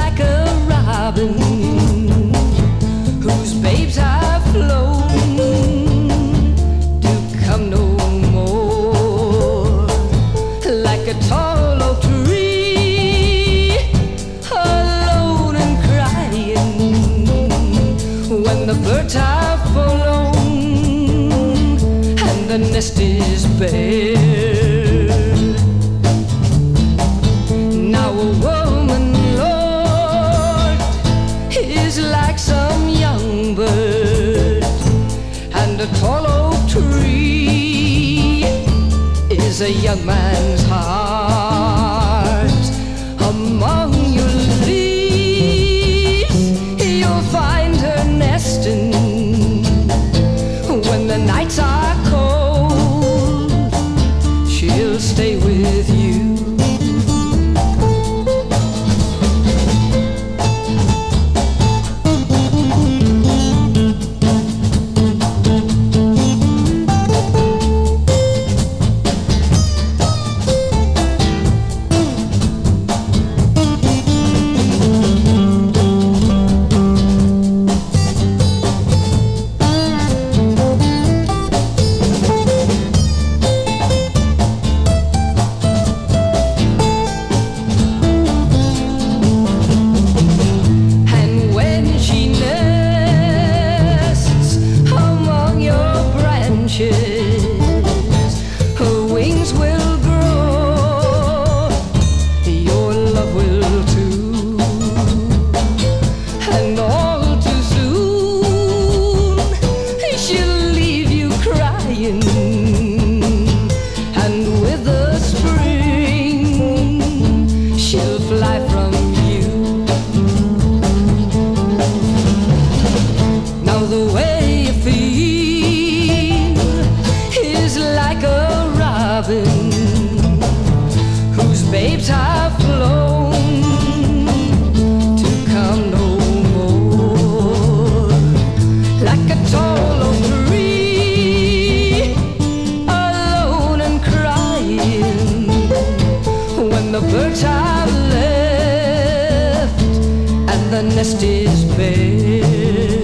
like a robin whose babes have flown to come no more. Like a tall oak tree, alone and crying when the birds have flown and the nest is bare. Now a a young man's heart. whose babes have flown to come no more. Like a tall tree, alone and crying, when the birds have left and the nest is bare.